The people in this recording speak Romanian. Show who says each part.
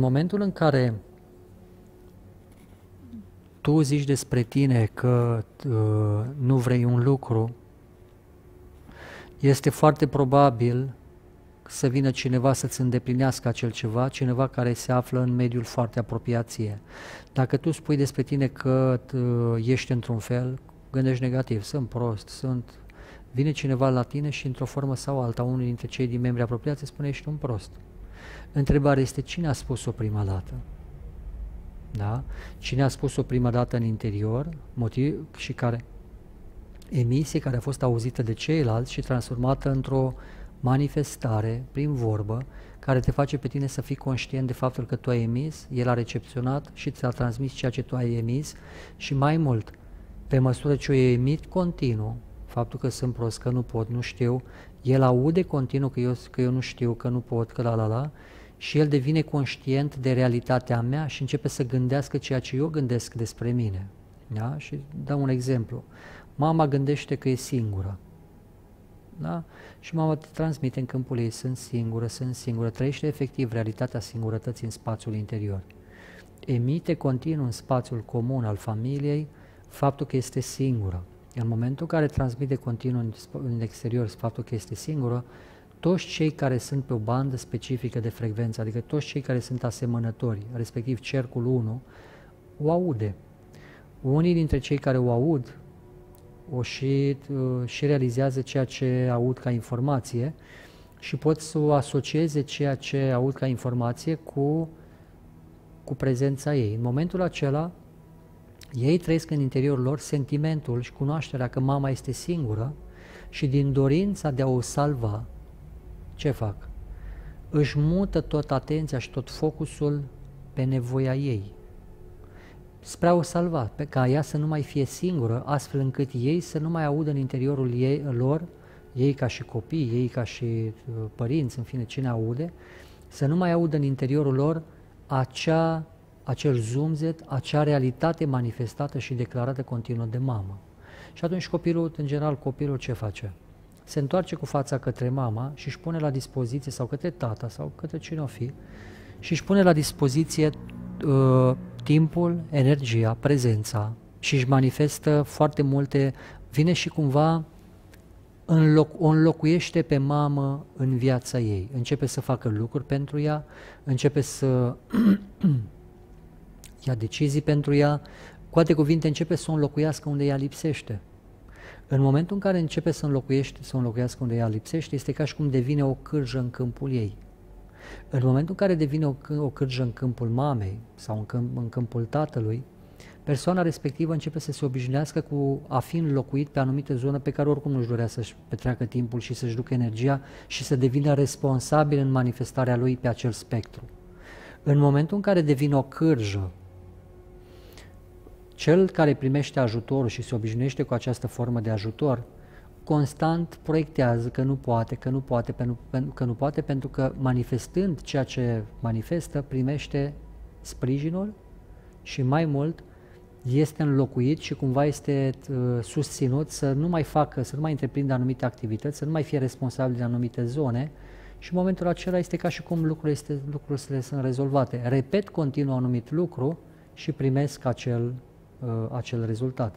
Speaker 1: În momentul în care tu zici despre tine că uh, nu vrei un lucru, este foarte probabil să vină cineva să-ți îndeplinească acel ceva, cineva care se află în mediul foarte apropiat ție. Dacă tu spui despre tine că uh, ești într-un fel, gândești negativ, sunt prost, sunt... Vine cineva la tine și într-o formă sau alta, unul dintre cei din membrii apropiați spune ești un prost. Întrebarea este cine a spus-o prima dată? Da? Cine a spus-o prima dată în interior motiv și care emisie care a fost auzită de ceilalți și transformată într-o manifestare prin vorbă care te face pe tine să fii conștient de faptul că tu ai emis, el a recepționat și ți-a transmis ceea ce tu ai emis și mai mult, pe măsură ce o emit continuu, faptul că sunt prost, că nu pot, nu știu, el aude continuu că eu, că eu nu știu, că nu pot, că la la la, și el devine conștient de realitatea mea și începe să gândească ceea ce eu gândesc despre mine. Da? Și dau un exemplu. Mama gândește că e singură. Da? Și mama te transmite în câmpul ei, sunt singură, sunt singură, trăiește efectiv realitatea singurătății în spațiul interior. Emite continuu în spațiul comun al familiei faptul că este singură. În momentul în care transmite continuu în, în exterior faptul că este singură, toți cei care sunt pe o bandă specifică de frecvență, adică toți cei care sunt asemănători, respectiv cercul 1, o aude. Unii dintre cei care o aud o și, uh, și realizează ceea ce aud ca informație și pot să o asocieze ceea ce aud ca informație cu, cu prezența ei. În momentul acela, ei trăiesc în interiorul lor sentimentul și cunoașterea că mama este singură și din dorința de a o salva, ce fac? Își mută tot atenția și tot focusul pe nevoia ei, spre a o salva, pe ca ea să nu mai fie singură, astfel încât ei să nu mai audă în interiorul ei, lor, ei ca și copii, ei ca și uh, părinți, în fine, cine aude, să nu mai audă în interiorul lor acea, acel zumzet, acea realitate manifestată și declarată continuă de mamă. Și atunci copilul, în general, copilul ce face? Se întoarce cu fața către mama și își pune la dispoziție, sau către tata, sau către cine o fi, și își pune la dispoziție uh, timpul, energia, prezența și își manifestă foarte multe, vine și cumva înloc, o înlocuiește pe mamă în viața ei. Începe să facă lucruri pentru ea, începe să ia decizii pentru ea, cu alte cuvinte, începe să o înlocuiască unde ea lipsește. În momentul în care începe să înlocuiește, să o înlocuiască unde ea lipsește, este ca și cum devine o cârjă în câmpul ei. În momentul în care devine o, o cârjă în câmpul mamei sau în, câmp, în câmpul tatălui, persoana respectivă începe să se obișnuiască cu a fi înlocuit pe anumite zonă pe care oricum nu-și dorea să-și petreacă timpul și să-și ducă energia și să devină responsabil în manifestarea lui pe acel spectru. În momentul în care devine o cârjă, cel care primește ajutor și se obișnuiește cu această formă de ajutor, constant proiectează că nu poate, că nu poate, că nu poate, pentru că manifestând ceea ce manifestă, primește sprijinul și mai mult este înlocuit și cumva este uh, susținut să nu mai facă, să nu mai întreprindă anumite activități, să nu mai fie responsabil de anumite zone și în momentul acela este ca și cum lucrurile, este, lucrurile sunt rezolvate. Repet continuu anumit lucru și primesc acel, uh, acel rezultat.